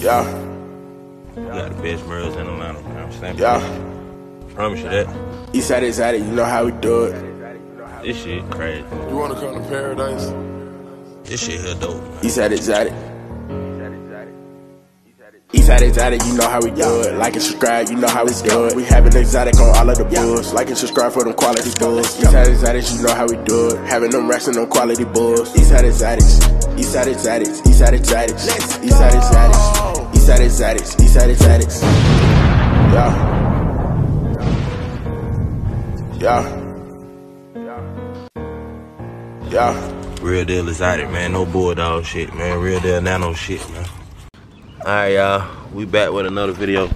Yeah. We got the best merles in Atlanta, man. I'm saying? Yeah. Promise you that. Eastside is at it, you know how we do it. This shit crazy. You wanna come to paradise? This shit here dope, man. Eastside is at it. Eastside exotic, you know how we do it. Like and subscribe, you know how we do it. We having exotic on all of the bulls. Like and subscribe for them quality bulls. Eastside exotics, you know how we do it. Having them racks and them quality bulls. Eastside exotics, Eastside exotics, Eastside exotics, Eastside exotics, Eastside exotics, Eastside exotics. Yeah. Yeah. Yeah. Real deal exotic, man. No bulldog shit, man. Real deal nano shit, man. Alright, y'all. We back with another video.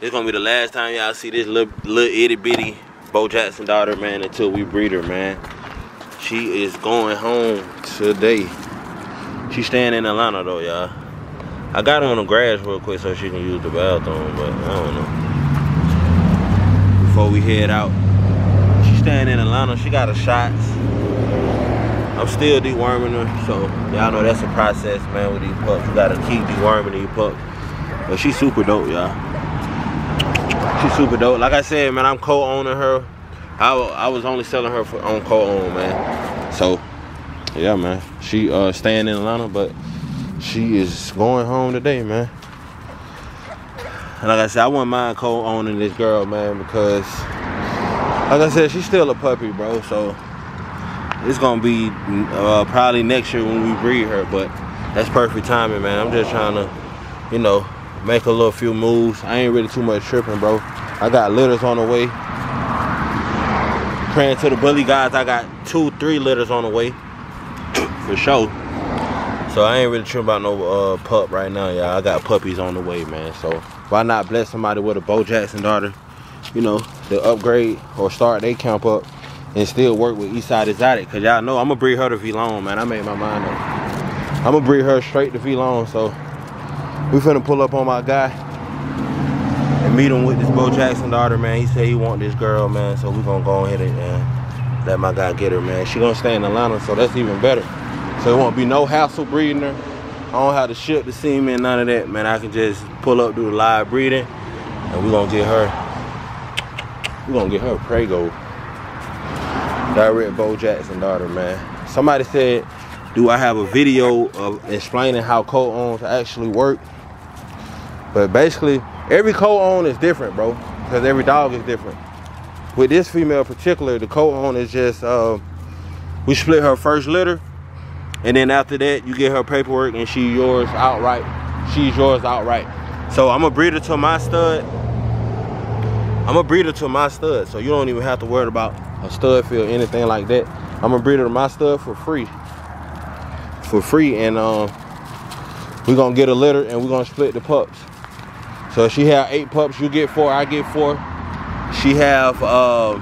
This gonna be the last time y'all see this little, little itty bitty Bo Jackson daughter, man, until we breed her, man. She is going home today. She's staying in Atlanta, though, y'all. I got her on the grass real quick so she can use the bathroom, but I don't know. Before we head out, she's staying in Atlanta. She got her shots. I'm still deworming her, so y'all know that's a process, man, with these pups. You gotta keep deworming these pups. But she's super dope, y'all. She's super dope. Like I said, man, I'm co-owning her. I, I was only selling her for on co-own, man. So, yeah, man. She uh staying in Atlanta, but she is going home today, man. And like I said, I wouldn't mind co-owning this girl, man, because like I said, she's still a puppy, bro. So it's gonna be uh, probably next year when we breed her, but that's perfect timing, man. I'm just trying to, you know, make a little few moves. I ain't really too much tripping, bro. I got litters on the way. Praying to the bully guys, I got two, three litters on the way, for sure. So I ain't really tripping about no uh, pup right now, y'all. I got puppies on the way, man. So why not bless somebody with a Bo Jackson daughter, you know, to upgrade or start they camp up and still work with Eastside Exotic. Cause y'all know I'm gonna breed her to V-Long, man. I made my mind up. I'm gonna breed her straight to V-Long. So we finna pull up on my guy and meet him with this Bo Jackson daughter, man. He said he want this girl, man. So we gonna go ahead and uh, let my guy get her, man. She gonna stay in Atlanta, so that's even better. So it won't be no hassle breeding her. I don't have to ship the semen, none of that, man. I can just pull up, do the live breeding, and we're gonna get her, we're gonna get her Prego. Direct Bo Jackson daughter, man. Somebody said, do I have a video of explaining how co-owns actually work? But basically, every co-own is different, bro. Because every dog is different. With this female in particular, the co-own is just, uh, we split her first litter. And then after that, you get her paperwork and she yours outright. She's yours outright. So I'm a breeder to my stud. I'm a breeder to my stud. So you don't even have to worry about a stud feel, anything like that. I'm a breeder to my stud for free. For free. And um, we're going to get a litter and we're going to split the pups. So she have eight pups, you get four, I get four. She have uh,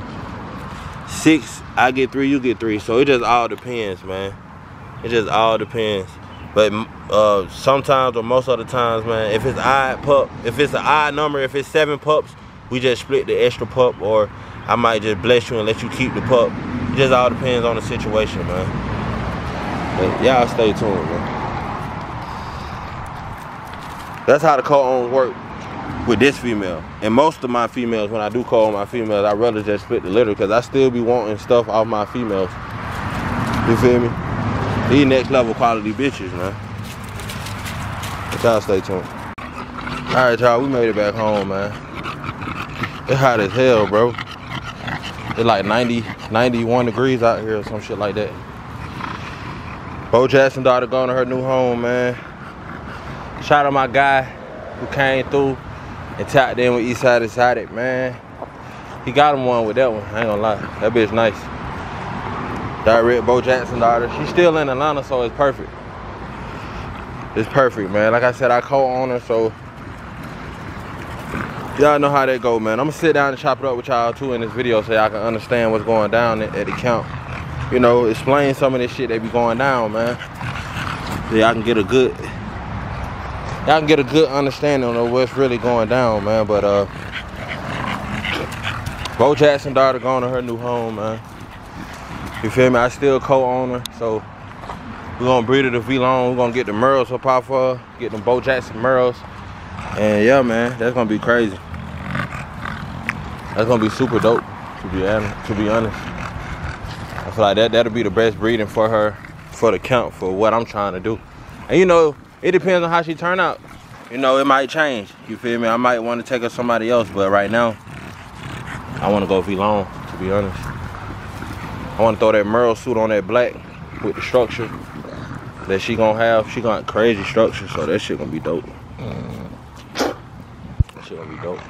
six, I get three, you get three. So it just all depends, man. It just all depends. But uh, sometimes or most of the times, man, if it's odd pup, if it's an odd number, if it's seven pups, we just split the extra pup or I might just bless you and let you keep the pup. It just all depends on the situation, man. Y'all stay tuned, man. That's how the co-owns work with this female. And most of my females, when I do co-own my females, I rather just split the litter because I still be wanting stuff off my females. You feel me? These next level quality bitches, man. But y'all stay tuned. All right, y'all, we made it back home, man. It's hot as hell, bro. It's like 90, 91 degrees out here or some shit like that. Bo Jackson daughter going to her new home, man. Shout out my guy who came through and tapped in with Eastside Exotic, man. He got him one with that one. I ain't gonna lie. That bitch nice. Direct Bo Jackson daughter. She's still in Atlanta, so it's perfect. It's perfect, man. Like I said, I co-own her, so y'all know how that go, man. I'm gonna sit down and chop it up with y'all too in this video so y'all can understand what's going down at, at the camp. You know, explain some of this shit that be going down, man. So y'all can get a good, y'all can get a good understanding of what's really going down, man. But uh, Bo Jackson daughter going to her new home, man. You feel me? I still co-owner, so We're gonna breed her to V-Long. We're gonna get the Merles up off her, get them Bo Jackson Merles. And yeah, man, that's gonna be crazy. That's gonna be super dope, to be honest. To be honest, I feel like that that'll be the best breeding for her, for the count, for what I'm trying to do. And you know, it depends on how she turn out. You know, it might change. You feel me? I might want to take her somebody else, but right now, I want to go V-Long, to be honest. I want to throw that Merle suit on that black with the structure that she gonna have. She got crazy structure, so that shit gonna be dope. That shit gonna be dope.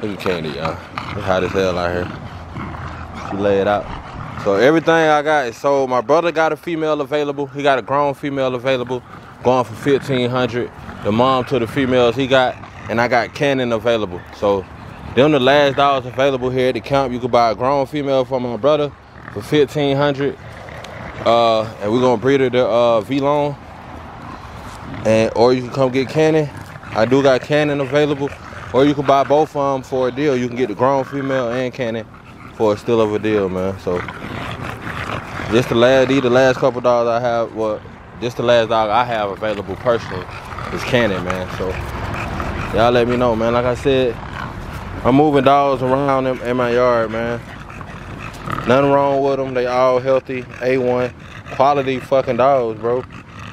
Look at Candy, y'all. It's hot as hell out here. She it out. So everything I got is sold. My brother got a female available. He got a grown female available, going for 1500 The mom to the females he got, and I got Cannon available. So them the last dogs available here at the camp. You could buy a grown female for my brother for 1500 uh, and we're gonna breed her to uh, V-Long. And or you can come get Cannon. I do got Cannon available. Or you can buy both of them for a deal. You can get the grown female and Cannon for a still of a deal, man. So just the last the last couple dogs I have well just the last dog I have available personally is Cannon, man. So y'all let me know, man. Like I said, I'm moving dogs around in, in my yard, man. Nothing wrong with them. They all healthy. A1. Quality fucking dogs, bro.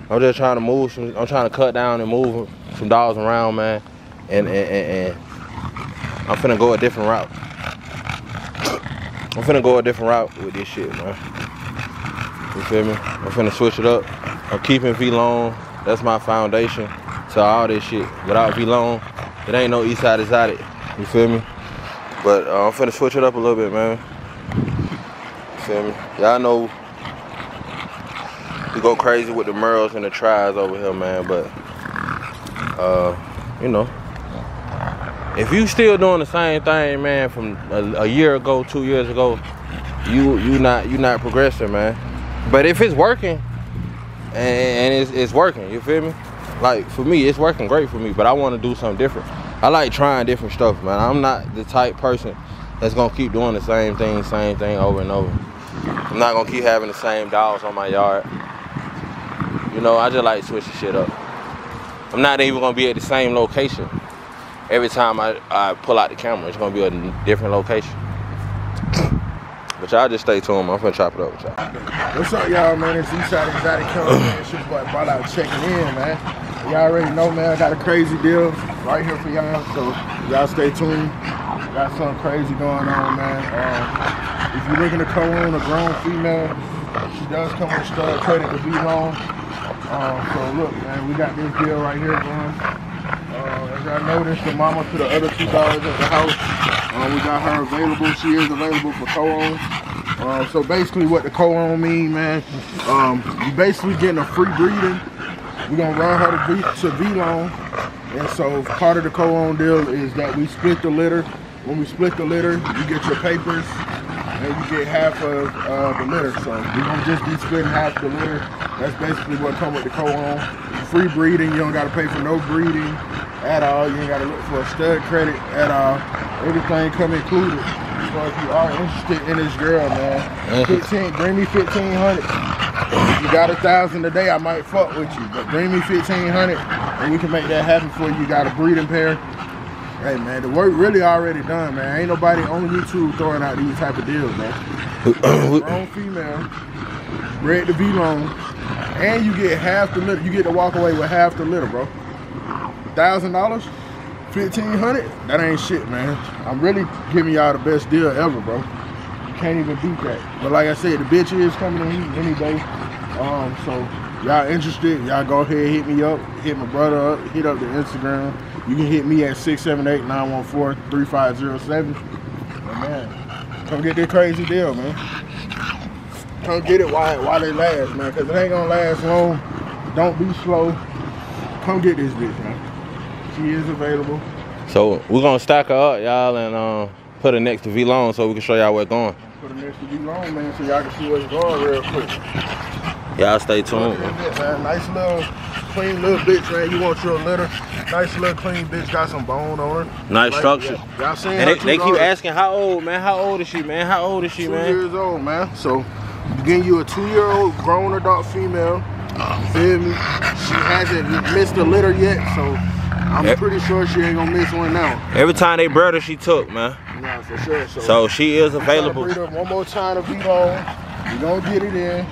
I'm just trying to move some, I'm trying to cut down and move some dogs around, man. And, and, and, and I'm finna go a different route. I'm finna go a different route with this shit, man. You feel me? I'm finna switch it up. I'm keeping V-Long. That's my foundation to all this shit. Without V-Long, it ain't no East Eastside Exotic. You feel me? But uh, I'm finna switch it up a little bit, man. Feel me? Y'all know we go crazy with the Merles and the tries over here, man. But uh, you know, if you still doing the same thing, man, from a, a year ago, two years ago, you you not you not progressing, man. But if it's working and, and it's, it's working, you feel me? Like for me, it's working great for me. But I want to do something different. I like trying different stuff, man. I'm not the type person that's gonna keep doing the same thing, same thing over and over. I'm not gonna keep having the same dogs on my yard. You know, I just like switching shit up. I'm not even gonna be at the same location. Every time I, I pull out the camera, it's gonna be a different location. But y'all just stay tuned. I'm finna chop it up with y'all. What's up, y'all, man? It's Eastside Exotic Killer, man. It's your boy Out checking in, man. Y'all already know, man. I got a crazy deal right here for y'all, so y'all stay tuned. Got something crazy going on, man. Uh, if you're looking to co-own a grown female, she does come with stud credit to V-Long. Uh, so look, man, we got this deal right here going. Uh, as y'all noticed, the mama to the other two dogs at the house. Uh, we got her available. She is available for co-own. Uh, so basically what the co-own mean, man, um, you basically getting a free breeding. We're gonna run her to, v, to V-Long. And so part of the co-own deal is that we split the litter. When we split the litter, you get your papers and you get half of uh, the litter. So we're gonna just be splitting half the litter. That's basically what come with the co-own. Free breeding, you don't gotta pay for no breeding at all. You ain't gotta look for a stud credit at all. Everything come included. So if you are interested in this girl, man, 15, bring me 1500. If you got a thousand a day, I might fuck with you. But bring me 1500 and we can make that happen for you. You got a breeding pair. Hey man, the work really already done, man. Ain't nobody on YouTube throwing out these type of deals, man. Grown female, bred to V-Long, and you get half the litter. You get to walk away with half the litter, bro. Thousand dollars, fifteen hundred. That ain't shit, man. I'm really giving y'all the best deal ever, bro. You can't even beat that. But like I said, the bitch is coming to in any day. Um, so y'all interested? Y'all go ahead, hit me up, hit my brother up, hit up the Instagram. You can hit me at 678-914-3507. And man, come get this crazy deal, man. Come get it while, while they last, man, because it ain't gonna last long. Don't be slow. Come get this bitch, man. She is available. So we're gonna stack her up, y'all, and uh, put her next to V-Long so we can show y'all where it's going. Put her next to V-Long, man, so y'all can see what's going real quick. Y'all stay tuned. Nice little clean little bitch, man. You want your litter. Nice little clean bitch, got some bone on her. Nice Like, structure. Y'all seen And they, they keep asking how old, man. How old is she, man? How old is she, two man? years old, man. So getting you a two-year-old grown adult female Feel me? She hasn't missed a litter yet, so I'm pretty sure she ain't gonna miss one now. Every time they bred her, she took, man. Nah, for sure. So, So she is available. breed her one more time to V-Lone. We gonna get it in.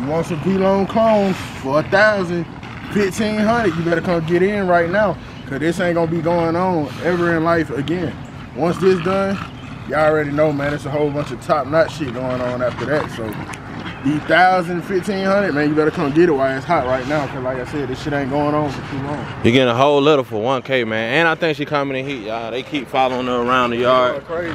You want some V-Lone clones for a thousand, fifteen hundred, you better come get in right now. Cause this ain't gonna be going on ever in life again. Once this done, y'all already know, man, it's a whole bunch of top-notch shit going on after that. So the thousand, fifteen hundred, man, you better come get it while it's hot right now. Cause like I said, this shit ain't going on for too long. You're getting a whole litter for 1K, man. And I think she coming in heat, y'all. They keep following her around the yard. Crazy.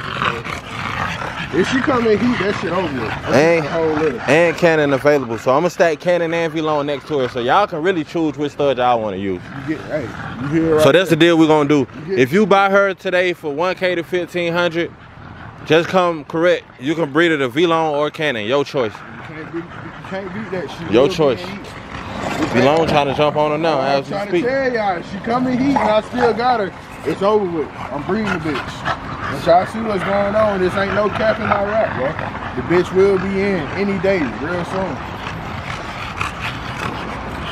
If she come in heat, that shit over with. That's Ain't- just a. And Cannon available. So I'm gonna stack Cannon and V-Lone next to her. So y'all can really choose which stud y'all want to use. You get, hey, you hear right So that's the deal we're gonna do. You get- If you buy her today for 1K to 1500, just come correct. You can breed her to V-Lone or Cannon, your choice. You can't beat, you can't beat that shit. Your choice. heat. V-Lone trying to jump on her now I'm as we trying to speak. tell y'all, she come in heat and I still got her. It's over with. I'm breeding the bitch. But y'all see what's going on. This ain't no cap in my rap, bro. The bitch will be in any day, real soon.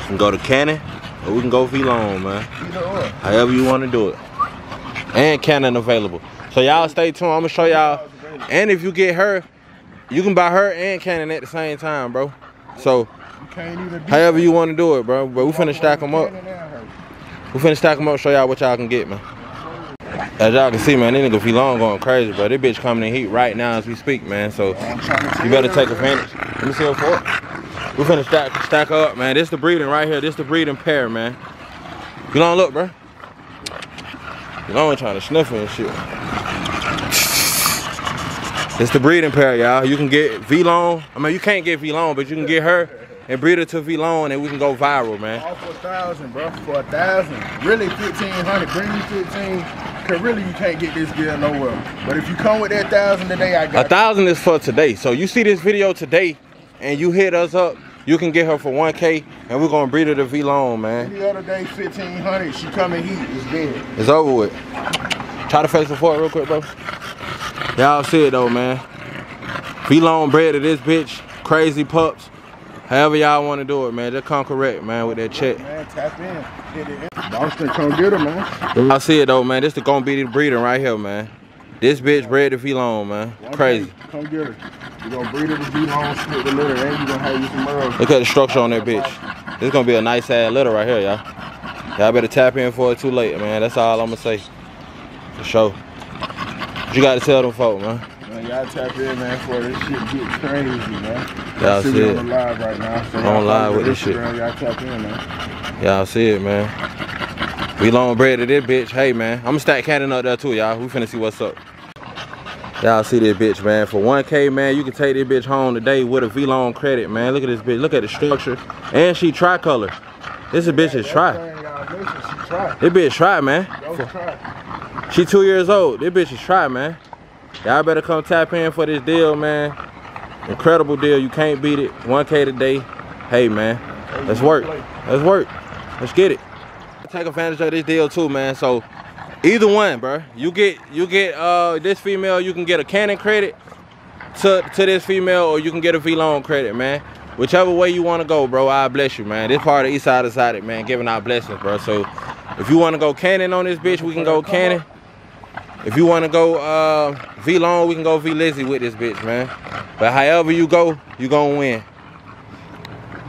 We can go to Cannon or we can go V-Lone, man. Either or. However you want to do it. And Cannon available. So y'all stay tuned. I'm gonna show y'all. And if you get her, you can buy her and Cannon at the same time, bro. So You can't even beat however you want to do it, bro. But we finna stack them up. Cannon and her. We finna stack them up, show y'all what y'all can get, man. As y'all can see, man, this nigga V-Long going crazy, bro. This bitch coming in heat right now as we speak, man. So I'm you better take advantage. Let me see her for it. We finna stack stack up, man. This is the breeding right here. This the breeding pair, man. You don't look, bro. You know trying to sniff and shit. It's the breeding pair, y'all. You can get V-Long. I mean, you can't get V-Long, but you can get her and breed her to V-Long and we can go viral, man. All for a thousand, bro. For a thousand. Really fifteen hundred. Bring me fifteen. Cause really you can't get this deal nowhere. But if you come with that thousand today, I got A thousand is for today. So you see this video today and you hit us up, you can get her for 1K and we're gonna breed her to V-Long, man. The other day, fifteen hundred. She come in heat. It's dead. It's over with. Try to face the forward real quick, bro. Y'all see it though, man. V-Long bred to this bitch. Crazy pups. However y'all want to do it, man. Just come correct, man, with that check. Man, tap in. It. Boston, come get her, man. Y'all see it though, man. This the gonna be the breeding right here, man. This bitch bred to V-Long, man. One Crazy. day, Come get her. You're gonna breed her to long, split the litter, and you're gonna have you some merle. Look at the structure on that bitch. This gonna be a nice ass litter right here, y'all. Y'all better tap in for it too late, man. That's all I'm gonna say. For sure. You gotta tell them folk, man. Y'all tap in, man, for this shit get crazy, man. Y'all see it. on live right now. So On live with this shit. Y'all tap in, man. Y'all see it, man. V-Long bread to this bitch. Hey, man. I'm gonna stack cannon up there too, y'all. We finna see what's up. Y'all see this bitch, man. For 1K, man, you can take this bitch home today with a V-Long credit, man. Look at this bitch. Look at the structure. And she tricolor. This a bitch is try. Everything y'all missing, she try. This bitch try, man. She two years old. This bitch is try, man. Y'all better come tap in for this deal, man. Incredible deal. You can't beat it. 1K today. Hey, man. Let's work. Let's work. Let's get it. Take advantage of this deal too, man. So either one, bro. You get you get uh this female, you can get a Cannon credit to to this female, or you can get a V-Long credit, man. Whichever way you want to go, bro, I bless you, man. This part of East Side decided, man, giving out blessings, bro. So if you want to go Cannon on this bitch, we can go Cannon. If you want to go uh, V Long, we can go V Lizzy with this bitch, man. But however you go, you gonna win.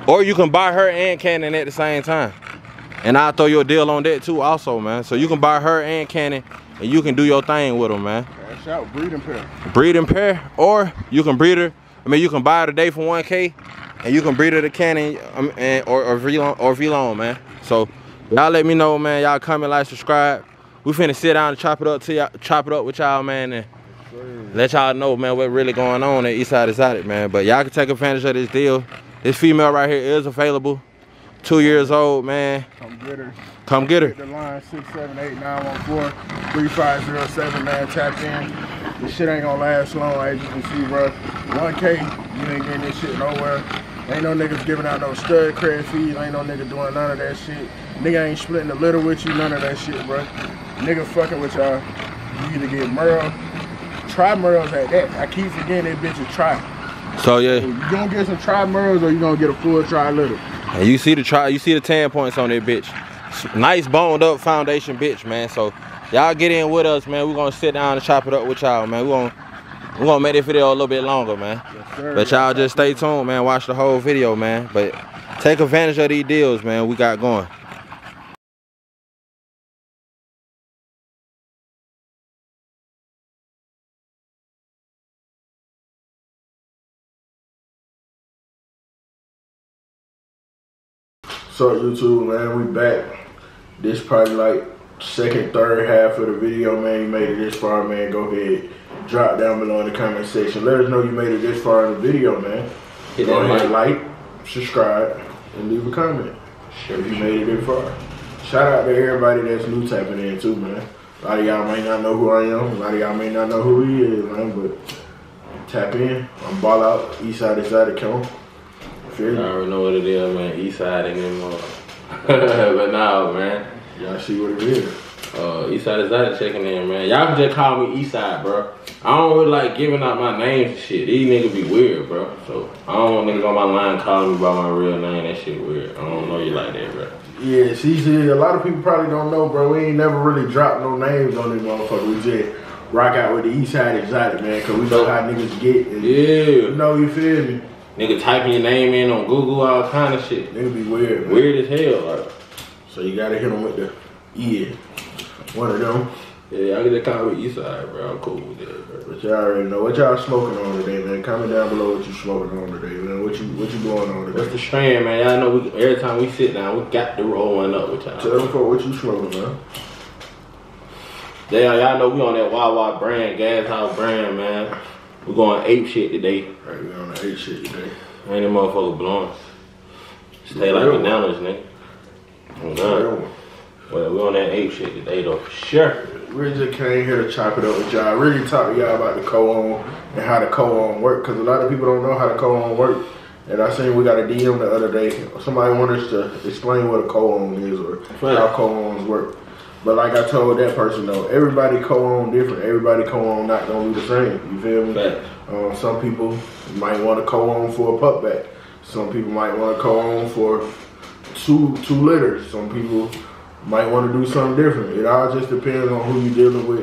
Or you can buy her and Cannon at the same time. And I'll throw you a deal on that too, also, man. So you can buy her and Cannon, and you can do your thing with them, man. Cash out, breeding pair. Breeding pair, or you can breed her. I mean, you can buy her today for 1K, and you can breed her to Cannon um, and, or or V Long or V Long, man. So y'all let me know, man. Y'all comment, like, subscribe. We finna sit down and chop it up to y'all, chop it up with y'all, man, and let y'all know, man, what really going on at Eastside Exotic, man. But y'all can take advantage of this deal. This female right here is available. Two years old, man. Come get her. Come get her. Hit the line 678-914-3507, man. Tap in. This shit ain't gonna last long, as you can see, bro. 1K, you ain't getting this shit nowhere. Ain't no niggas giving out no stud credit fees. Ain't no nigga doing none of that shit. Nigga ain't splitting the litter with you, none of that shit, bro. Nigga fucking with y'all. You either get Merle, try Merles at that. I keep forgetting that bitch is try. So yeah, You gonna get some try Merles or you gonna get a full try litter. And you see the try, you see the tan points on that bitch. Nice boned up foundation bitch, man. So y'all get in with us, man. We're gonna sit down and chop it up with y'all, man. We're gonna we're gonna make this video a little bit longer, man. sir. But y'all just stay tuned, man. Watch the whole video, man. But take advantage of these deals, man. We got going. So YouTube, man, we back. This probably like second, third half of the video, man. You made it this far, man. Go ahead, drop down below in the comment section. Let us know you made it this far in the video, man. Hit Go that ahead, like, subscribe, and leave a comment if you made it this far. Shout out to everybody that's new tapping in too, man. A lot of y'all may not know who I am. A lot of y'all may not know who he is, man. But tap in. I'm ball out. Eastside is out of Feel I already know what it is, man. East side ain't anymore. but now, man. Y'all see what it is. Uh, East side is out checking in, man. Y'all can just call me East side, bro. I don't really like giving out my names and shit. These niggas be weird, bro. So I don't want niggas on my line calling me by my real name. That shit weird. I don't know you like that, bro. Yeah, see, see, a lot of people probably don't know, bro. We ain't never really dropped no names on this motherfucker. We just rock out with the East Side Exotic, man, because we know how niggas get. And, You Yeah. know, you feel me? Nigga typing your name in on Google, all kind of shit. Nigga be weird, man. Weird as hell, like. So you gotta hit them with the yeah. One of them. Yeah, I get to call me East side, bro. I'm cool with that, bro. But y'all already know. What y'all smoking on today, man? Comment down below what you smoking on today, man. What you what you going on What's the strand, man? Y'all know we, every time we sit down, we got to roll one up with y'all. Tell them for what you smoking, man. Yeah, y'all know we on that Wawa brand, Gas House brand, man. We going ape shit today. Right, we on the ape shit today. Ain't them motherfucker blowing. Stay like bananas, nigga. Oh, God. Well, we on that ape shit today, though. for Sure. We just came here to chop it up with y'all. Really talk to y'all about the co-own and how the co-own work. Because a lot of people don't know how the co-own work. And I seen we got a DM the other day. Somebody wanted us to explain what a co-own is or how co-owns work. But like I told that person though, everybody co-own different. Everybody co-own not gonna be the same. You feel me? Facts. Um, some people might want to co-own for a pup back. Some people might want to co-own for two two litters. Some people might want to do something different. It all just depends on who you're dealing with.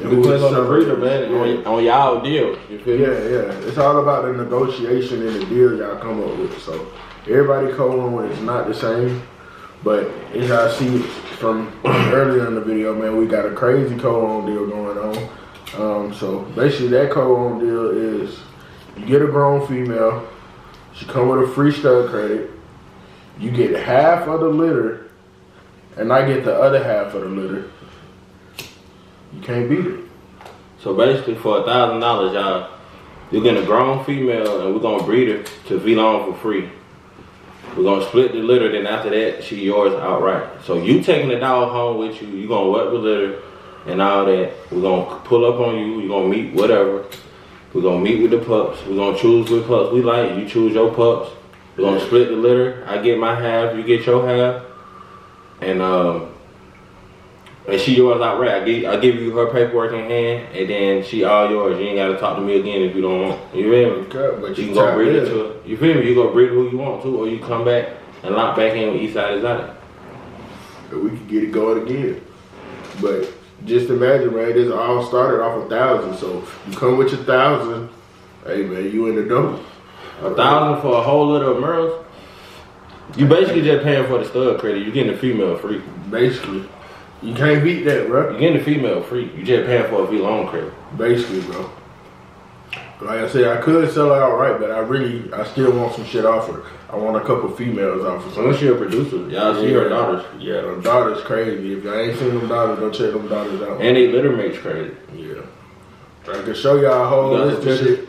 and who Depends on the breeder, man. Yeah. On, on y'all deal. You feel me? Yeah, yeah. It's all about the negotiation and the deal y'all come up with. So everybody co-own is not the same, but as I see from earlier in the video, man, we got a crazy co-own deal going on. Um, so basically, that co-own deal is you get a grown female, she come with a free stud credit, you get half of the litter, and I get the other half of the litter. You can't beat it. So basically, for a thousand dollars, y'all, you're getting a grown female, and we're gonna breed her to V-Long for free. We're gonna split the litter, then after that, she yours outright. So you taking the dog home with you, you gonna wet the litter and all that. We're gonna pull up on you, you're gonna meet whatever. We're gonna meet with the pups. We're gonna choose what pups we like. You choose your pups. We're gonna split the litter. I get my half, you get your half. And um and she yours outright. I give I give you her paperwork in hand and then she all yours. You ain't gotta talk to me again if you don't want. You feel me? Okay, but You you can go breed it to you feel me? You go breed who you want to, or you come back and lock back in with Eastside Exotic. we could get it going again. But just imagine, man, this all started off a thousand. So you come with your thousand, hey man, you in the double. A thousand for a whole litter of Merles. You basically just paying for the stud credit. You're getting the female free. Basically, you can't beat that, bro. You getting the female free. You just paying for a V long credit. Basically, bro. Like I said, I could sell it outright, but I really, I still want some shit off her. I want a couple females off her. Unless you're a producer, y'all see her daughters. Yeah, them daughters crazy. If y'all ain't seen them daughters, go check them daughters out. And they litter mates crazy. yeah. I can show y'all a whole list of shit.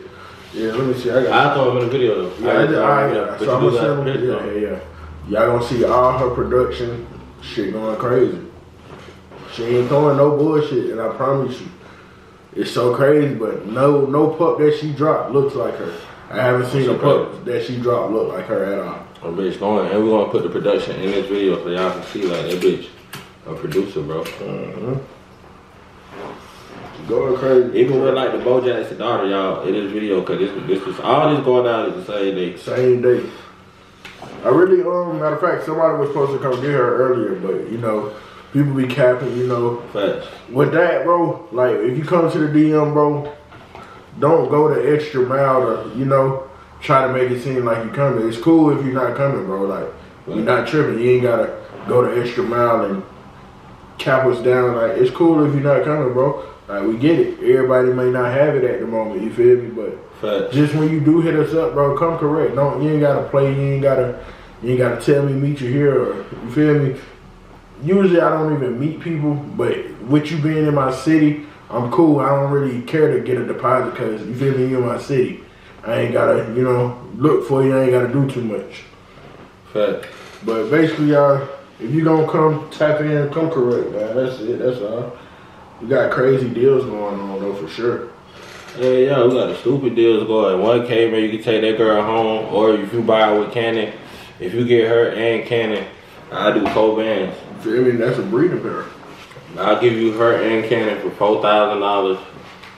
Yeah, let me see. I got I throw them in a video though. Yeah, I, did, I, yeah, yeah. So I'm gonna send them. Yeah, yeah, yeah. Y'all gonna see all her production shit going crazy. She ain't throwing no bullshit, and I promise you, it's so crazy. But no, no pup that she dropped looks like her. I haven't seen a She pup that she dropped look like her at all. Oh, bitch, going, and we're gonna put the production in this video so y'all can see like that bitch a producer, bro. Going crazy. Even with like the Bojack's daughter, y'all, in this video, cause this this was all this going down is the same day. Same day. I really, um, matter of fact, somebody was supposed to come get her earlier, but you know, people be capping, you know. Facts. With that, bro, like if you come to the DM, bro, don't go the extra mile to, you know, try to make it seem like you're coming. It's cool if you're not coming, bro. Like you're not tripping. You ain't gotta go the extra mile and cap us down. Like it's cool if you're not coming, bro. Like we get it. Everybody may not have it at the moment. You feel me? But Facts. just when you do hit us up, bro, come correct. Don't you ain't gotta play. You ain't gotta. You ain't gotta tell me meet you here. Or, you feel me? Usually I don't even meet people, but with you being in my city, I'm cool. I don't really care to get a deposit because you feel me. You in my city. I ain't gotta, you know, look for you. I ain't gotta do too much. Facts. But basically, y'all, if you don't come tap in, come correct, man. That's it. That's all. We got crazy deals going on though, for sure. Yeah, yeah, we got the stupid deals going. One K, man, you can take that girl home, or if you buy her with Cannon, if you get her and Cannon, I do four bands. You feel me? That's a breeding pair. I'll give you her and Cannon for four thousand dollars,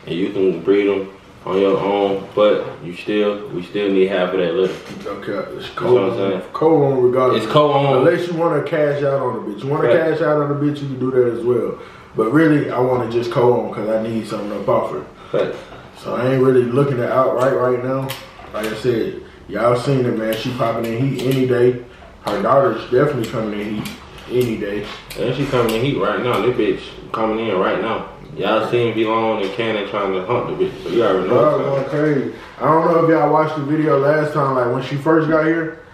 and you can breed them on your own. But you still, we still need half of that litter. Okay, it's what I'm cold. saying. Cold on regardless. It's co-owned. Unless you want to cash out on the bitch. You want to Right. cash out on the bitch, you can do that as well. But really, I want to just co-own because I need something up off her. Facts. So I ain't really looking at outright right now. Like I said, y'all seen it, man. She popping in heat any day. Her daughter's definitely coming in heat any day. And she coming in heat right now. This bitch coming in right now. Y'all seen V-Long and Cannon trying to hunt the bitch, so you already know. What's going crazy. I don't know if y'all watched the video last time, like when she first got here.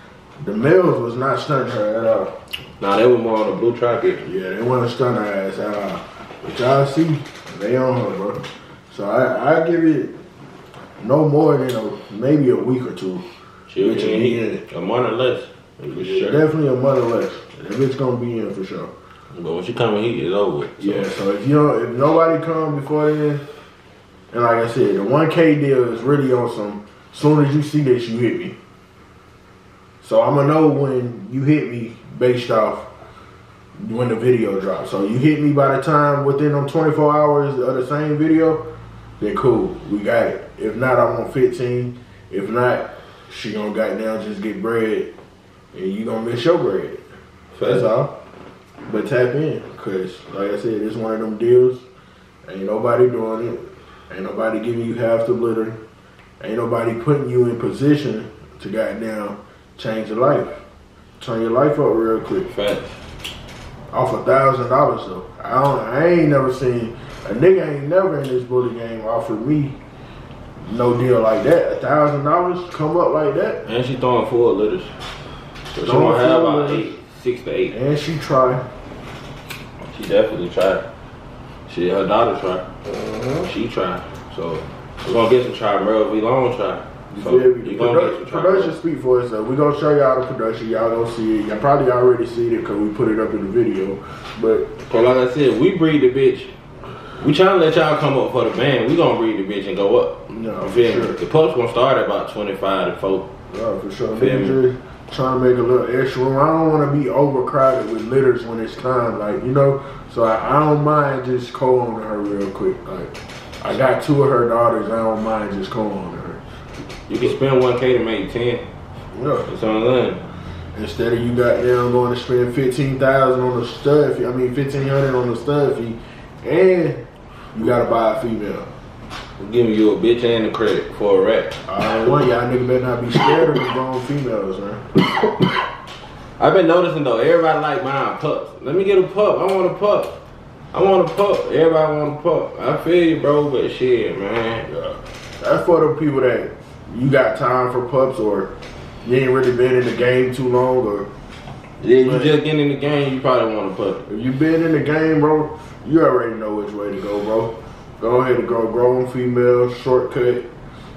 The males was not stunning her at all. Nah, they were more on the blue tracker. Yeah, they want to stun her ass at all. But y'all see, they on her, bro. So I I give it no more than a, maybe a week or two. She'll be in will be heat. A month or less. Sure. Definitely a month or less. That bitch gonna be in for sure. But when she come in heat, it's over with. So, Yeah, so if you don't, if nobody come before then, and like I said, the one K deal is really on some. Soon as you see this, you hit me. So I'm gonna know when you hit me based off when the video drops. So you hit me by the time within them 24 hours of the same video, then cool, we got it. If not, I want 15. If not, she gonna goddamn just get bread, and you gonna miss your bread. That's all. But tap in, cause like I said, it's one of them deals. Ain't nobody doing it. Ain't nobody giving you half the litter. Ain't nobody putting you in position to goddamn change your life. Turn your life up real quick. Facts. Off a thousand dollars though. I don't I ain't never seen a nigga ain't never in this bully game offered me no deal like that. A thousand dollars come up like that. And she throwing four litters. So she gonna have about eight, six to eight. And she try. She definitely tried. She her daughter tried. Uh-huh. She tried. So we're gonna get some try, bro. V-Long try. So Yeah, you gonna get some produ- try. production speak for itself. We gonna show y'all the production. Y'all gonna see it. Y'all probably already seen it because we put it up in the video. But like I said, we breed the bitch. We trying to let y'all come up for the band. We gonna breed the bitch and go up. No, you feel for me? sure. The pups gonna start at about twenty five to four. uh, for sure, Feel me? Trying to make a little extra room. I don't want to be overcrowded with litters when it's time. Like you know, so I, I don't mind just co-owning her real quick. Like I got two of her daughters. I don't mind just co-owning her. You can spend one K to make ten. Yeah. What I'm saying. Instead of you got down going to spend fifteen thousand on the stud fee, I mean fifteen hundred on the stud fee, and you gotta buy a female. I'm giving you a bitch and a credit for a rat. I want y'all nigga better not be scared of the grown females, man. I've been noticing though, everybody like buying pups. Let me get a pup. I want a pup. I want a pup. Everybody want a pup. I feel you, bro, but shit, man. Yeah. That's for the people that you got time for pups or you ain't really been in the game too long or Yeah, you just getting in the game, you probably want a pup. if you been in the game, bro, you already know which way to go, bro. Go ahead and go grown female, shortcut.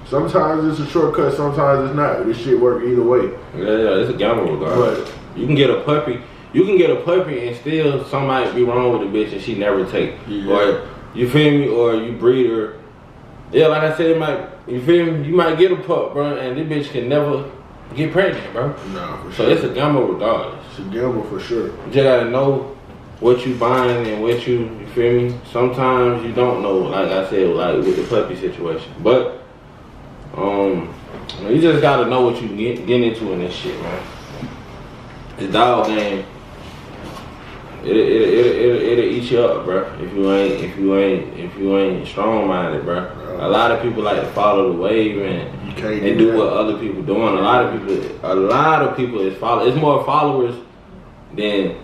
Sometimes it's a shortcut, sometimes it's not. This shit work either way. Yeah, yeah, it's a gamble but You can get a puppy. You can get a puppy and still somebody be wrong with the bitch and she never take. Yeah. Or you feel me? Or you breed her. Yeah, like I said, it might you feel me? You might get a pup, bro, and this bitch can never get pregnant, bro. Nah, for So sure. So it's a gamble regardless. It's a gamble for sure. You just gotta know what you buying and what you you feel me. Sometimes you don't know, like I said, like with the puppy situation. But um, you just gotta know what you get, get into in this shit, man. the dog game. It it it it it'll eat you up, bro. If you ain't if you ain't if you ain't strong minded, bro. A lot of people like to follow the wave and and do do what other people doing. A lot of people, a lot of people is follow. It's more followers than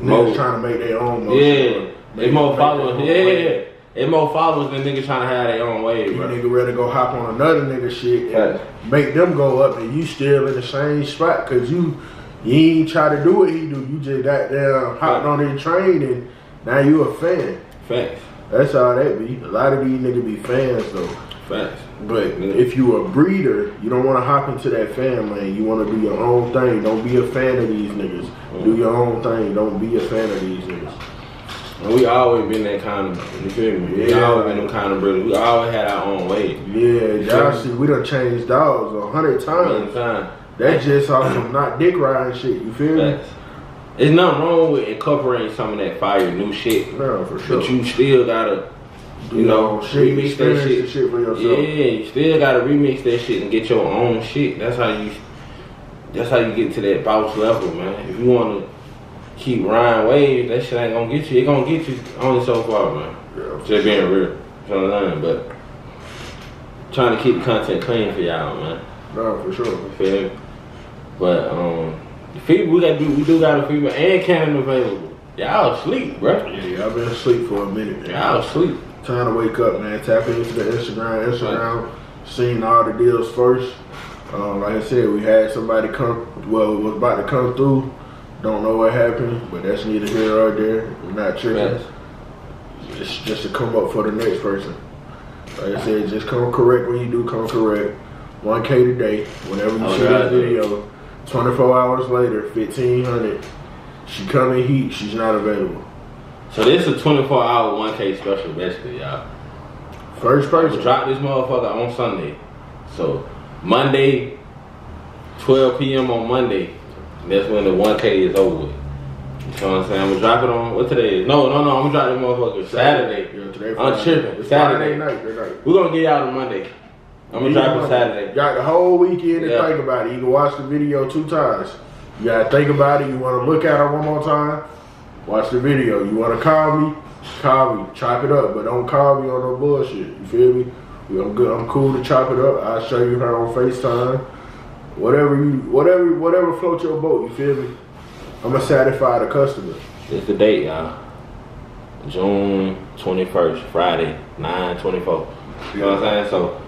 Niggas trying to make their own motion. Yeah, it's more followers. Yeah, own yeah, way. yeah. More followers than niggas trying to have their own way, You bro. nigga rather go hop on another nigga shit and make them go up and you still in the same spot because you you ain't try to do what he do. You just got down hopped on his train and now you a fan. Facts, That's all that be. A lot of these niggas be fans though. facts. But Yeah. if you a breeder, you don't want to hop into that fan lane. You want to do your own thing. Don't be a fan of these niggas. Do your own thing. Don't be a fan of these niggas. And we always been that kind of, you feel me? We Yeah. always been them kind of brothers. We always had our own way. Yeah, y'all see, we done changed dogs a hundred times. time. That's just off some not dick riding shit. You feel me? There's nothing wrong with incorporating some of that fire, new shit. No, for sure. But you still gotta, you know, remix that shit. shit for yourself. Yeah, you still gotta remix that shit and get your own shit. That's how you. That's how you get to that boss level, man. If you wanna keep riding waves, that shit ain't gonna get you. It gonna get you only so far, man. Yeah. Just being real, trying to learn, but trying to keep the content clean for y'all, man. No, for sure. You feel me? But um, the fever we got do we do got a fever and cannon available. Y'all sleep, bro. Yeah, I've been asleep for a minute. man. Y'all asleep. Time to wake up, man. Tap into the Instagram. Instagram, seen all the deals first. Um, like I said, we had somebody come, well, was about to come through. Don't know what happened, but that's neither here nor there. We're not tripping. Facts. Just, just to come up for the next person. Like I said, just come correct when you do come correct. 1K today, whenever you see this video. 24 hours later, 1500 She come in heat, she's not available. So this is a 24 hour 1K special, basically, y'all. First person. drop this motherfucker on Sunday. So Monday, 12 p.m. on Monday, that's when the 1K is over with. You know what I'm saying? I'm gonna drop it on what today is? No, no, no. I'm gonna drop this motherfucker Saturday. Yeah, today I'm Friday. tripping. It's Saturday. Friday night. We're gonna get y'all on Monday. I'm gonna drop it Saturday. Got the whole weekend to Yeah. think about it. You can watch the video two times. You gotta think about it. You wanna look at it one more time. Watch the video. You wanna call me? Call me. Chop it up, but don't call me on no bullshit. You feel me? I'm good. I'm cool to chop it up. I'll show you her on FaceTime. Whatever you, whatever, whatever floats your boat. You feel me? I'm gonna satisfy the customer. It's the date, y'all. June 21st, Friday, 924. You know what I'm saying? So,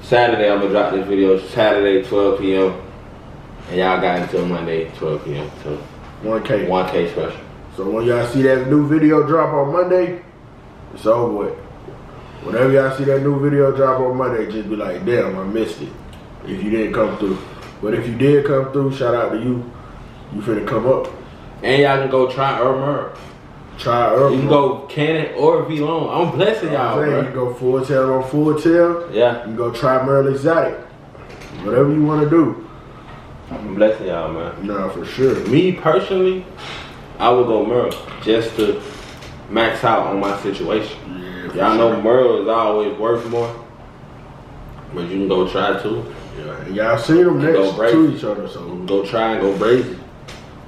Saturday, I'm gonna drop this video. Saturday, 12 p.m. And y'all got until Monday, 12 p.m. So, 1K. 1K special. So when y'all see that new video drop on Monday, it's over with. Whenever y'all see that new video drop on Monday, just be like, damn, I missed it. If you didn't come through. But if you did come through, shout out to you. You finna come up. And y'all can go try Irma. Try early. You can go Cannon or V Long. I'm blessing y'all, You can go full tail on full tail. You Yeah, can go try Merle Exotic. Whatever you want to do. I'm blessing y'all, man. Nah, for sure. Me personally, I would go Merle just to max out on my situation. Yeah, Y'all sure. know Merle is always worth more, but you can go try too. Yeah, and y'all seen them next to each other, so go try and go brazy.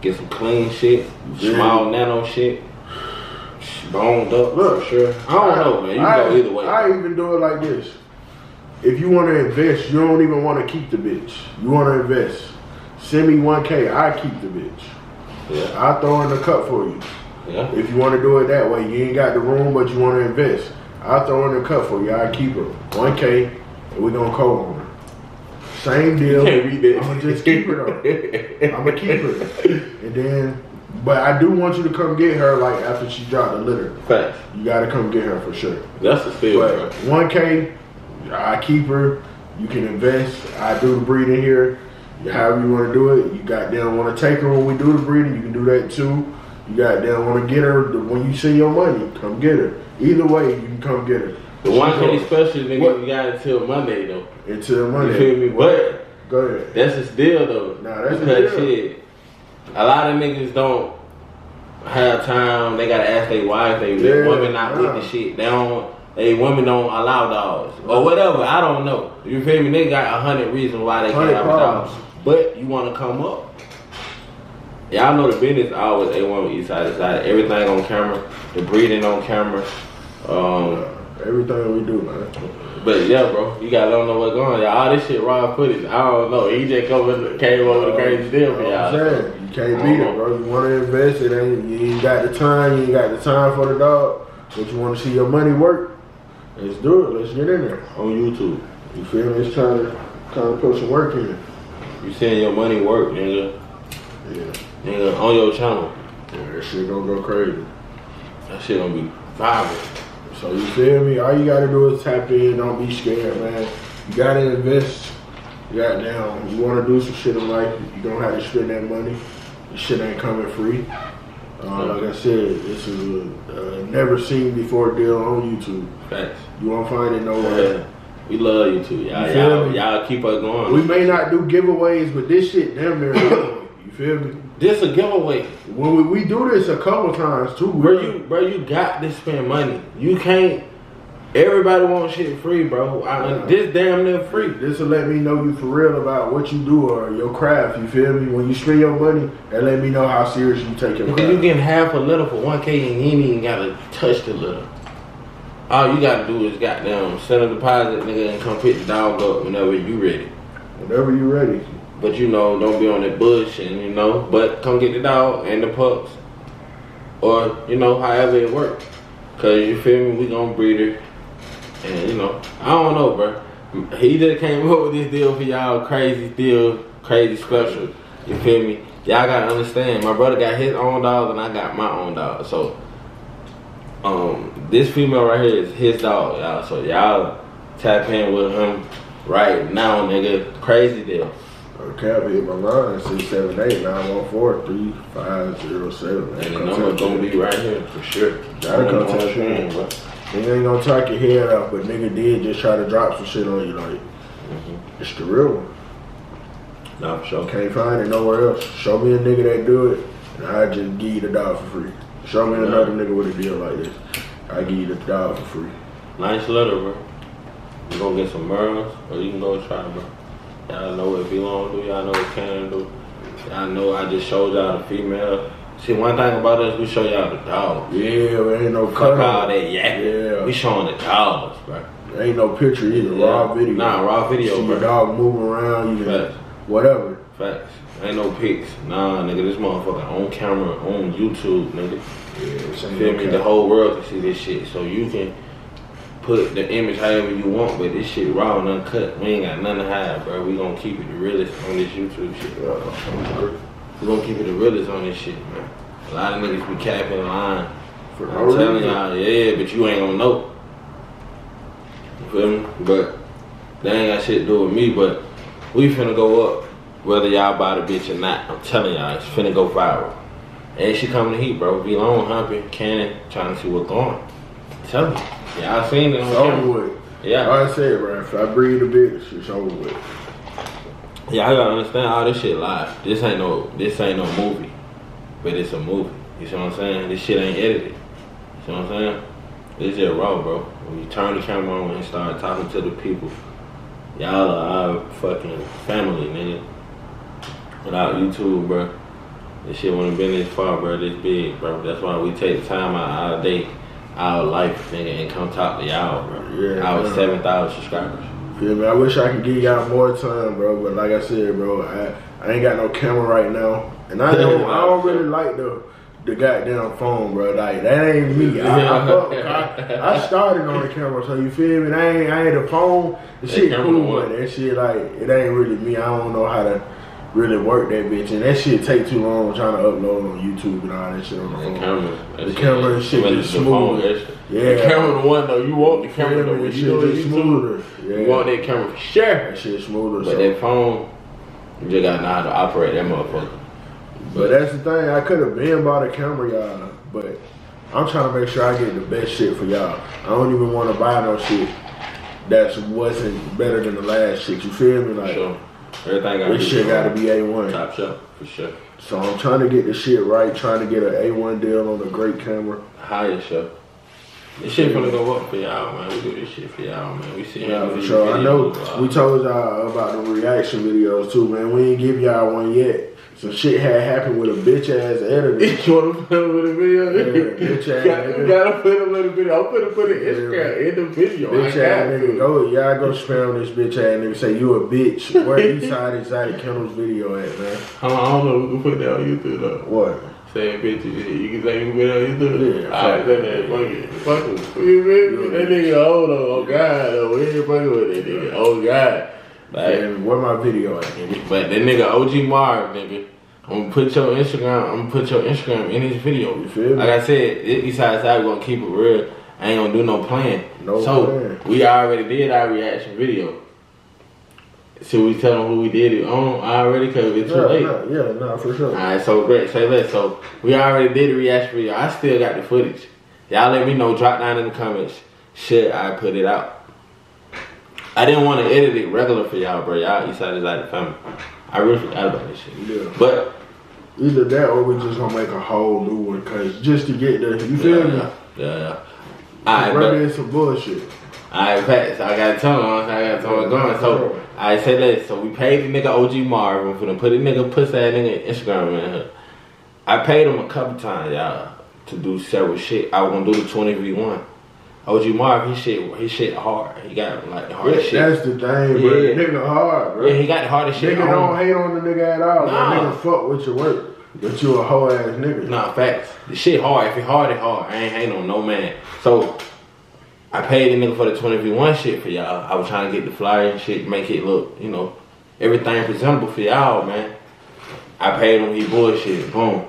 Get some clean shit, Yeah. small nano shit, boned up. Look, for sure. I don't know, man. You can I, go either way. I even do it like this. If you want to invest, you don't even want to keep the bitch. You want to invest. Send me 1K, I keep the bitch. Yeah, I throw in the cup for you. yeah. If you want to do it that way, you ain't got the room, but you want to invest. I throw in the cup for you. I keep her 1K, and we're gonna co-own her. Same deal. Can't read. I'ma just keep her though. I'ma keep her, and then. But I do want you to come get her like after she dropped the litter. Facts. You gotta come get her for sure. That's the steal, bro. One K, I keep her. You can invest. I do the breeding here. However you want to do it. You goddamn want to take her when we do the breeding. You can do that too. You goddamn want to get her when you see your money. Come get her. Either way, you can come get her. The one She's special, nigga, What? we got until Monday though. until You Monday. feel me? But Go ahead. that's a deal though. Nah, that's a because deal. shit, a lot of niggas don't have time. They gotta ask their wife. They Yeah, women not nah. with the shit. They don't. They women don't allow dogs or whatever. I don't know. You feel me? They got a hundred reasons why they can't have problems. But you want to come up. Y'all know the business always A1 with Eastside Exotic. Everything on camera, the breathing on camera. Um, Everything we do, man. but yeah, bro, you gotta don't know what's going on. Y'all, all this shit raw footage. I don't know. He just come came over with a crazy deal for You know what I'm y'all. saying? You can't beat it, bro. You want to invest it, ain't you ain't got the time. You ain't got the time for the dog, but you want to see your money work. Let's do it. Let's get in there. On YouTube. You feel me? It's trying to trying to put some work in. You seeing your money work, nigga. Yeah, Nigga, on your channel. yeah, that shit gonna go crazy. That shit gonna be vibrant. So you feel me? All you gotta do is tap in. Don't be scared, man. You gotta invest. Got Goddamn, you wanna do some shit in life, you don't have to spend that money. This shit ain't coming free. Uh, like I said, this is a, a never seen before deal on YouTube. Facts. You won't find it nowhere. Yeah. We love you too. Y'all, you y'all, y'all keep us going. We may not do giveaways, but this shit damn near. you feel me? this a giveaway. When we, we do this a couple times too, Bro, you bro, you got to spend money. You can't everybody wants shit free, bro. I, this damn near free. This will let me know you for real about what you do or your craft. You feel me? When you spend your money, and let me know how serious you take your Because you craft. getting half a little for one K and you ain't even gotta touch the little. All you gotta do is goddamn send a deposit, nigga, and come pick the dog up whenever you ready. Whenever you ready. But you know, don't be on that bush and you know, but come get the dog and the pups. Or, you know, however it work. Cause you feel me, we gonna breed her. And you know, I don't know, bro. He just came up with this deal for y'all, crazy deal, crazy special. You feel me? Y'all gotta understand, my brother got his own dog and I got my own dog. So um this female right here is his dog, y'all. So y'all tap in with him right now, nigga. Crazy deal. Okay, hit my line 678 914 3507. And the number gonna be right here for sure. Gotta come Come tap in. in, bro. Nigga ain't gonna talk your head off, but nigga did just try to drop some shit on you. Like, Mm-hmm. it's the real one. Nah, for sure. Can't find it nowhere else. Show me a nigga that do it, and I just give you the dog for free. Show me another nigga with a deal like this. I give you the dog for free. Nice letter, bro. You gonna get some merles, or you can go try, bro. Y'all know what V-Long do. Y'all know what can do. Y'all know I just showed y'all the female. See, one thing about us, we show y'all the dogs. Yeah, there ain't no cut all that yapping. Yeah. We showing the dogs, bro. There ain't no picture either. Yeah. Raw video. Nah, raw video, See bro. dog moving around, you Facts. whatever. Facts. Ain't no pics. Nah, nigga, this motherfucker on camera, on YouTube, nigga. Yeah, Feel me? The whole world can see this shit. So you can put the image however you want, but this shit raw and uncut. We ain't got nothing to hide, bro. We gonna keep it the realest on this YouTube shit. Yeah. We gonna keep it the realest on this shit, man. A lot of niggas be capping line. For I'm no telling y'all, yeah, but you ain't gonna know. You feel me? But they ain't got shit to do with me, but we finna go up. Whether y'all buy the bitch or not, I'm telling y'all, it's finna go viral. And she coming to heat, bro. V-Long, humping, Cannon, trying to see what's going. I'm telling you. Y'all seen it on It's over with. Yeah. Like I said, bro, if I breed a bitch, it's over with. Yeah, I gotta understand all this shit live. This ain't no this ain't no movie. But it's a movie. You see what I'm saying? This shit ain't edited. You see what I'm saying? It's just raw, bro. When you turn the camera on and start talking to the people, y'all are our fucking family, nigga. Without YouTube, bro, this shit wouldn't have been this far, bro, this big, bro. That's why we take time out of our day, our life, nigga, and come talk to y'all, bro. Yeah, Our man. 7,000 subscribers. Feel me? I wish I could give y'all more time, bro. But like I said, bro, I, I ain't got no camera right now, and I don't I don't really like the the goddamn phone, bro. Like that ain't me. I, I, fuck- I, I started on the camera, so you feel me? I ain't I ain't a phone. The That shit cool, but that shit like it ain't really me. I don't know how to really work that bitch, and that shit take too long trying to upload on YouTube and all that shit on the The phone. camera, The camera and shit when just smooth. Yeah. The camera the one though, you want the camera though. When shit you YouTube, smoother. Yeah. you want that camera for sure. That shit smoother. But so. that phone, you just gotta know how to operate that motherfucker. But that's the thing. I could have been bought a camera, y'all. But I'm trying to make sure I get the best shit for y'all. I don't even want to buy no shit that wasn't better than the last shit. You feel me? Like sure. Everything gotta this shit got to be A1. top shelf for sure. So I'm trying to get the shit right. Trying to get an A1 deal on a great camera. Highest shelf. This shit gonna go up for y'all, man. We do this shit for y'all, man. We see Yeah, for sure. I know we told y'all about the reaction videos too, man. We ain't give y'all one yet. Some shit had happened with a bitch ass editor. You wanna put him in the video? Yeah, bitch ass gotta, gotta put him in the video. I'm gonna put in Instagram in the video. Bitch ass nigga, go y'all go spam this bitch ass nigga. Say you a bitch. Where you Eastside Exotic Kennels video at, man? I don't know. We can put that on YouTube though. What? Saying bitches, you can say you can put on YouTube. Yeah, Alright, that. Fuck it. Fuck him. You? That nigga, hold on. Oh God, though. We ain't fucking with that nigga. Oh God. Like, And where my video at, nigga? But that nigga OG Marv, nigga, I'm gonna put your Instagram, I'm gonna put your Instagram in this video. You feel me? Like I said, Eastside Side, we gonna keep it real. I ain't gonna do no plan. No so plan. we already did our reaction video. Should we tell them who we did it on already? Cause it's too Yeah, late. nah, yeah, nah, for sure. Alright, so great. Say less. So we already did a reaction video. I still got the footage. Y'all let me know. Drop down in the comments. Should I put it out? I didn't want to edit it regular for y'all, bro. Y'all Eastside is like the family. I really forgot about this shit. Yeah. But Either that or we just gonna make a whole new one, cause just to get the, you feel yeah, me? yeah, yeah, yeah. Alright, Brother, but some bullshit. alright, facts. I gotta tell them. I gotta tell them going. So I said this. So we paid the nigga OG Marv. I'm finna put the nigga pussy that nigga Instagram in here. I paid him a couple times, y'all, to do several shit. I was gonna do the 20 v one. OG Marv, his shit, his shit hard. He got like the hardest shit. That's the thing, bro. Yeah. Nigga hard, bro. Yeah, he got the hardest shit. Nigga on. don't hate on the nigga at all. Nah. Nigga fuck with your work. But you a hoe ass nigga. Nah, facts. The shit hard. If it hard, it hard. I ain't hating on no man. So I paid the nigga for the 20v1 shit for y'all. I was trying to get the flyer and shit, make it look, you know, everything presentable for y'all, man. I paid him, he bullshit. Boom.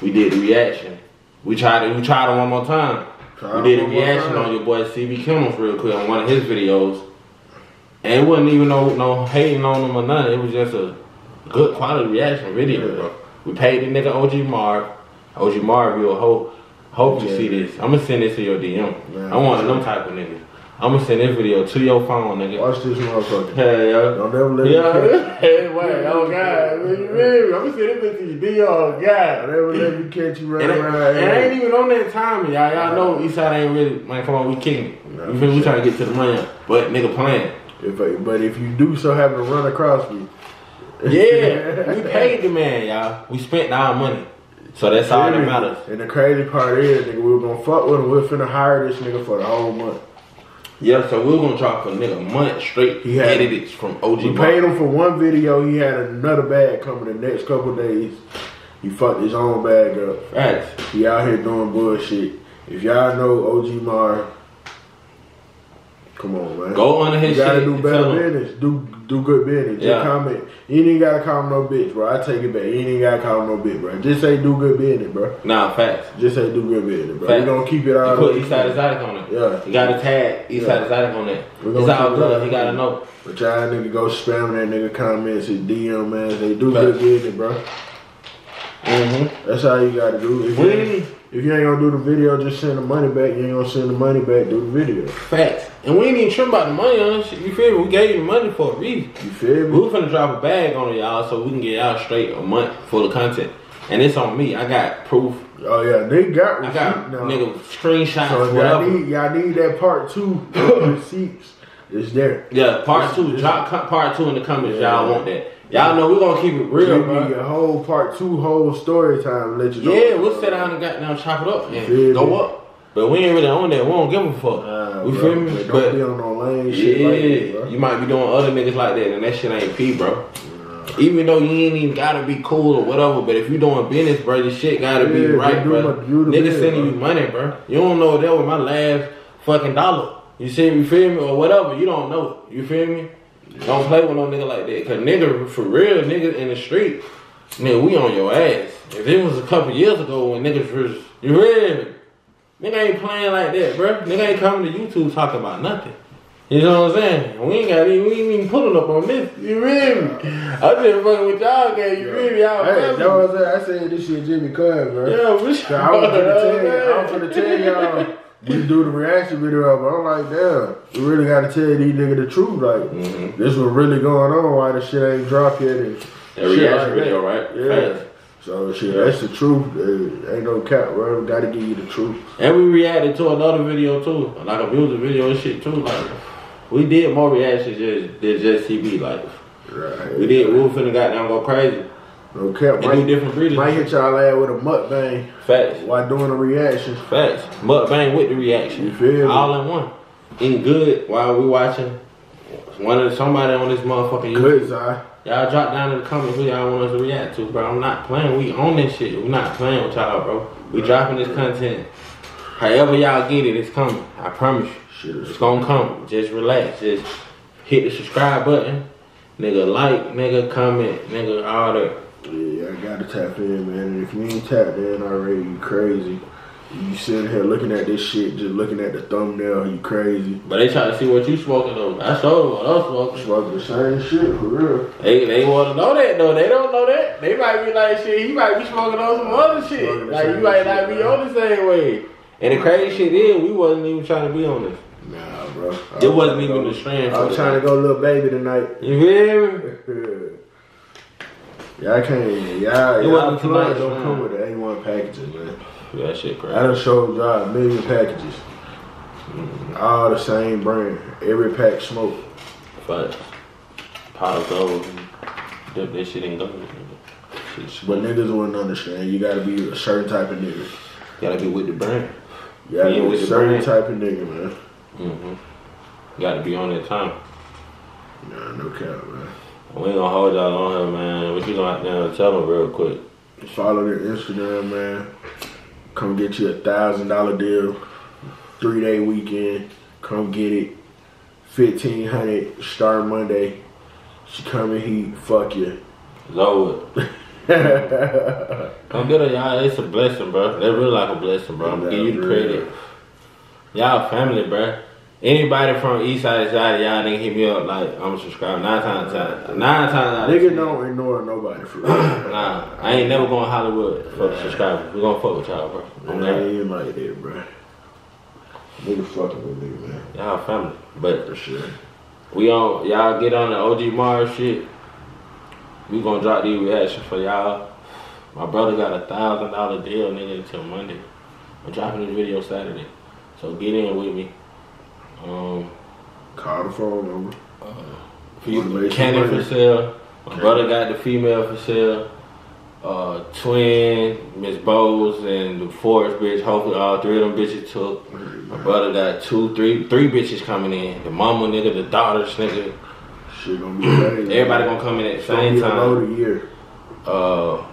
We did the reaction. We tried it, we tried it one more time. We did a reaction on your boy CB Kimmels real quick on one of his videos. And it wasn't even no no hating on him or nothing. It was just a good quality reaction video, Yeah. bro. We paid the nigga OG Marv. OG Marv, you a hoe. Hope you see this. I'm gonna send this to your DM. Man, I want them type of niggas. I'm gonna send this video to your phone, nigga. Watch this motherfucker. Hey, yeah. Don't ever let Yeah, me catch hey, wait, oh God, you feel me? I'm gonna send this bitch to you, D, oh Don't God. ever let me catch you it, around and it ain't even on that timing, y'all. Y'all know Eastside ain't really, man, come on, we kicking it. You feel me? We trying to get to the money, but nigga playing. If I, but if you do so happen to run across me, Yeah, we paid the man, y'all. We spent our money. So that's all that matters. And the crazy part is, nigga, we were gonna fuck with him. We are finna hire this nigga for the whole month. Yeah, so we are gonna drop a nigga month straight He had- edited from OG We paid him for one video. He had another bag coming the next couple days. He fucked his own bag up. Facts. He out here doing bullshit. If y'all know OG Marv, come on, man. Go under his You gotta shit do better tell him. business. Do do good business. Just Yeah. comment. You ain't gotta call him no bitch, bro. I take it back. You ain't gotta call him no bitch, bro. Just say do good business, bro. Nah, facts. Just say do good business, bro. Facts. We gonna keep it all. You put Eastside Exotic on it. Yeah. You gotta tag Eastside Yeah. Exotic on it. It's all good. He gotta know. But y'all nigga go spam that nigga comments and DM man. They do Facts. good business, bro. Mm-hmm. That's all you gotta do. If you, ain't, if you ain't gonna do the video, just send the money back. You ain't gonna send the money back. Do the video. Facts. And we ain't even tripping about the money on this shit. You feel me? We gave you the money for a reason. You feel me? We finna drop a bag on y'all so we can get y'all straight a month full of content. And it's on me. I got proof. Oh yeah, they got I got now. nigga screenshots, so y'all need y'all need that part two receipts. It's there. Yeah, part two. Drop part two in the comments. Yeah. Y'all want that? Y'all know we gonna keep it real, Give bro. a whole part two, whole story time. Let you know. Yeah, we'll sit down and goddamn chop it up and feel go up. But we ain't really on that. We don't give a fuck. Nah, we bro, feel me? But But don't be on no lame shit yeah, like that, bro. you might be doing other niggas like that, and that shit ain't P, bro. Even though you ain't even gotta be cool or whatever, but if you doing business, bro, your shit gotta be right, bro. Niggas sending you money, bro. You don't know that was my last fucking dollar. You see me, feel me, or whatever. You don't know it. You feel me? Don't play with no nigga like that. Cause nigga, for real, nigga in the street, nigga, we on your ass. If it was a couple years ago when niggas was, you real me? Nigga ain't playing like that, bro. Nigga ain't coming to YouTube talking about nothing. You know what I'm saying? We ain't got we ain't even pulling up on this. You real me? I just fucking with y'all, gang. You real me? Y'all Hey, family. that was it. I said this shit Jimmy Cuz, bro. Yeah, we So I was gonna tell you, I was gonna tell y'all we do the reaction video, but I'm like, damn, we really gotta tell these niggas the truth. Like, Mhm. this was really going on. Why the shit ain't dropped yet? And That reaction like video, right? Yeah. Fast. So shit, that's the truth. Uh, ain't no cap, bro. We gotta give you the truth. And we reacted to another video too, like a music video and shit too. Like we did more reactions just than just TV. Like Right. we did, we were finna goddamn go crazy. No cap. and Might, do different breeders. might hit y'all ass with a mukbang Facts. while doing a reaction. Facts. Mukbang with the reaction. You feel me? All in one. In good while we watching. One of somebody on this motherfucking YouTube. Good. Y'all drop down in the comments who y'all want us to react to, bro. I'm not playing. We own this shit. We not playing with y'all, bro. We dropping this content. However y'all get it, it's coming. I promise you. Shit It's gonna come. Just relax. Just hit the subscribe button. Nigga, like, nigga, comment, nigga, all that. Yeah, I gotta tap in, man. And if you ain't tapped in already, you crazy. You sitting here looking at this shit, just looking at the thumbnail, you crazy. But they try to see what you smoking though. I showed them what I was smoking. Smoking the same shit for real. They they want to know that though. They don't know that. They might be like shit. He might be smoking on some other shit. Smoking Like you might not shit, be on the same way. And the crazy shit is, we wasn't even trying to be on this. Nah, bro. It wasn't even the strand. I was trying to go little baby tonight. You feel me? Y'all can't, y'all, It y'all plug don't come with the A1 packages, man. That shit I crazy. done showed y'all a million packages. All the same brand. Every pack smoke. But pot gold, dip that shit in gold. But niggas wouldn't understand. You gotta be a certain type of nigga. gotta be with the brand. You gotta Yeah, be with a certain brand. type of nigga, man. Mm-hmm. Gotta be on that time. Nah, no cap, man. We ain't gonna hold y'all on here, man. What you gonna have to tell them real quick? Follow their Instagram, man. Come get you a thousand dollar deal. Three day weekend. Come get it. Fifteen hundred. Start Monday. She come in heat. Fuck you. It's over. with. Come get her, y'all. It's a blessing, bro. They really like a blessing, bro. I'm gonna give you the credit. Y'all family, bro. Anybody from East Side side, y'all nigga hit me up like I'm subscribed nine times of- Nine times out. of Nigga ten. don't ignore nobody for. Nah, I ain't never going to Hollywood for the subscribers. We gonna fuck with y'all, bro. I'm glad. ain't like that, bro. Nigga fucking with me, man. Y'all family, but For sure. we on y'all get on the OG Marv's shit. We gonna drop these reactions for y'all. My brother got a thousand dollar deal, nigga, until Monday. I'm dropping this video Saturday, so get in with me. Um, Call the phone number. for you, Wanna make some Cannon for sale. My brother got the female for sale. Uh, twin, Miss Bowes, and the Forest bitch. Hopefully, all three of them bitches took. My brother got two, three, three bitches coming in. The mama nigga, the daughters nigga. Shit gonna be crazy. Everybody gonna come in at the same load time. of year. Uh,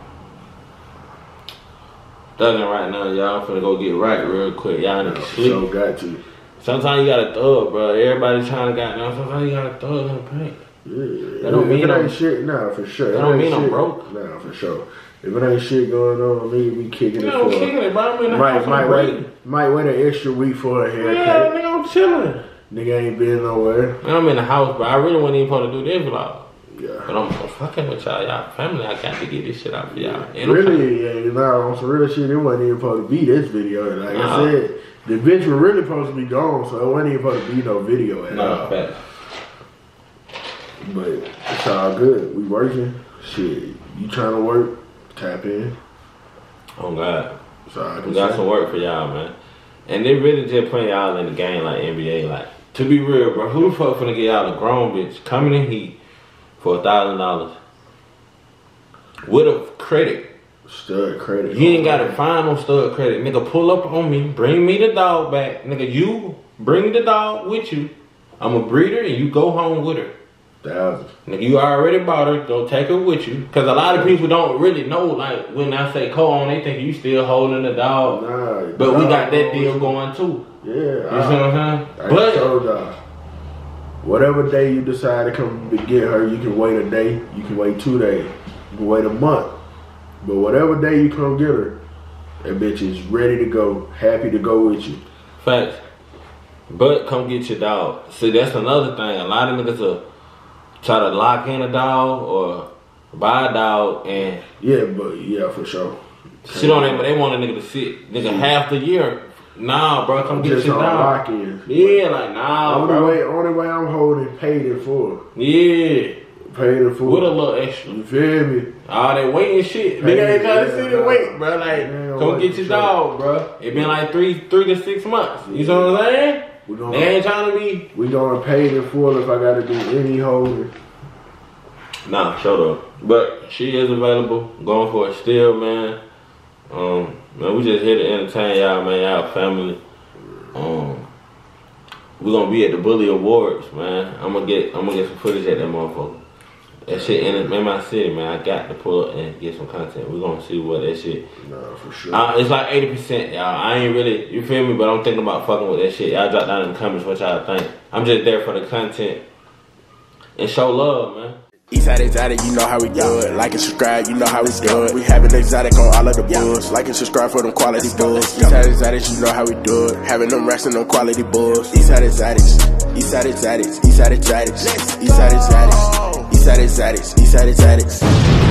thugging right now, y'all. I'm finna go get right real quick. Y'all niggas So sleep. got to. Sometimes you gotta thug, bro. Everybody trying to goddamn. Sometimes you gotta thug in the paint. Yeah. That don't mean it I'm- ain't shit, nah, for sure. that don't mean ain't I'm shit, broke. Nah, for sure. If it ain't shit going on, nigga be kicking You it for. kicking it, bro. I'm in the Might house. might wait might wait an extra week for a haircut. Yeah, nigga, I'm chilling. Nigga ain't been nowhere. I'm in the house, but I really wasn't even supposed to do this vlog. Yeah. But I'm, fucking with y'all, y'all family. I got to get this shit out for y'all. And I'm Really, yeah, you know, on some real shit, it wasn't even supposed to be this video. Like Nah. I said, the bitch was really supposed to be gone, so it wasn't even supposed to be no video at all. Nah. But it's all good. We working. Shit, you trying to work? Tap in. Oh God, I we got some work for y'all, man. And they really just putting y'all in the game like NBA. Like to be real, bro, who the fuck finna get y'all a grown bitch coming in heat for a thousand dollars with a credit? Stud credit. You ain't gotta find no stud credit. Nigga, pull up on me. Bring me the dog back. Nigga, you bring the dog with you. I'm a breeder and you go home with her. Thousands. Nigga, you already bought her. Go take her with you. Cause a lot of people don't really know. Like when I say co-own, they think you still holding the dog. Nah, But we got that deal going too. Yeah, You see I, what I'm saying? I But told y'all. Whatever day you decide to come to get her, you can wait a day, you can wait two days, you can wait a month. But whatever day you come get her, that bitch is ready to go, happy to go with you. facts. But come get your dog. See, that's another thing. A lot of niggas will try to lock in a dog or buy a dog and Yeah, but yeah, for sure. Shit on it, but they want a nigga to sit. Nigga, half the year. Nah, bro, come get your dog. lock in. Yeah, like nah, Only bro. way, only way I'm holding paid in full. Yeah, Paid in full. with a little extra. you feel me? All that waiting shit. Hey, Nigga ain't trying to yeah, sit and wait, bro. Like, Yeah, come get your dog, bro. It been like three, three to six months. You know what I'm saying? We They gonna ain't trying to be. we gonna pay in full if I gotta do any holding. Nah, shut up. But she is available. Going for it still, man. Um, man, we just here to entertain y'all, man. Y'all family. Um, we gonna be at the Bully Awards, man. I'm gonna get I'm gonna get some footage at that motherfucker. That shit in, in my city, man. I got to pull up and get some content. We're gonna see what that shit. No, for sure. Uh, it's like eighty percent, y'all. I ain't really, you feel me? But I'm thinking about fucking with that shit. Y'all drop down in the comments what y'all think. I'm just there for the content and show love, man. Eastside Exotic, you know how we do it. Like and subscribe, you know how we do it. We having exotic on all of the bulls. Like and subscribe for them quality bulls. Eastside Exotic, you know how we do it. Having them racks and them quality bulls. Eastside Exotics, Eastside Exotics, Eastside Exotics, Eastside Exotics, Eastside Exotics, Eastside Exotics.